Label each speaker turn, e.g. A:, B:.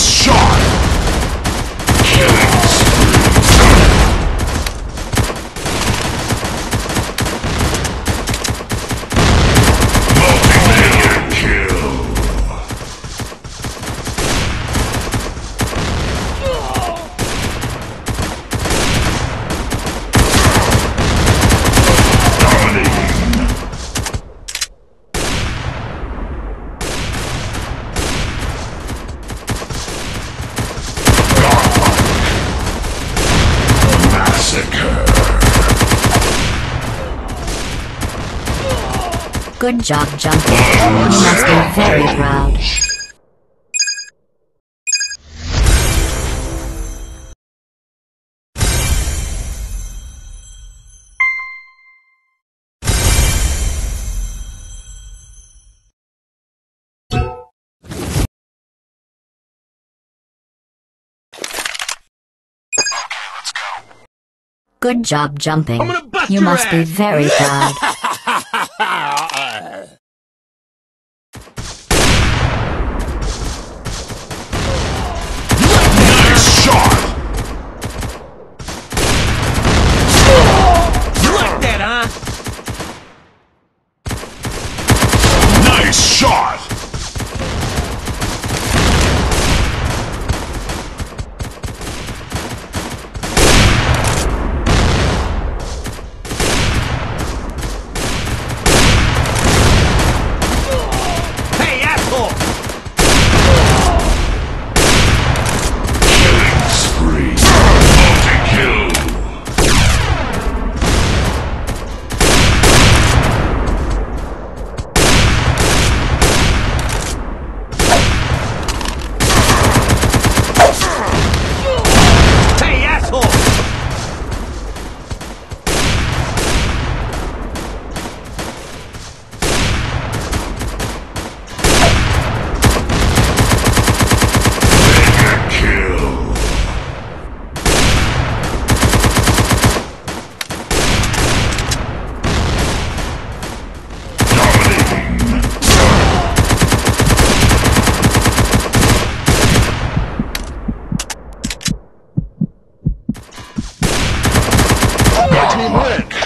A: show. Good job jumping. You must be very proud. Good job jumping.
B: I'm gonna bust
A: You must be very proud.
C: shot! Did win?